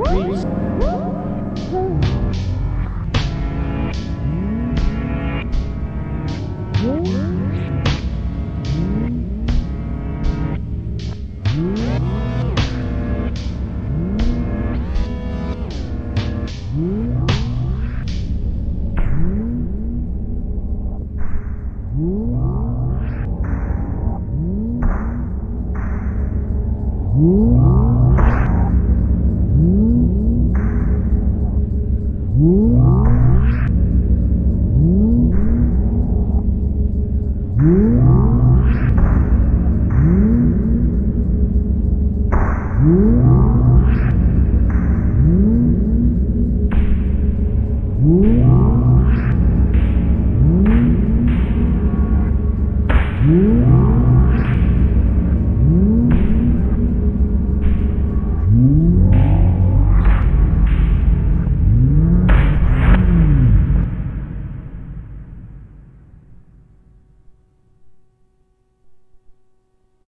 Woo! Ooh.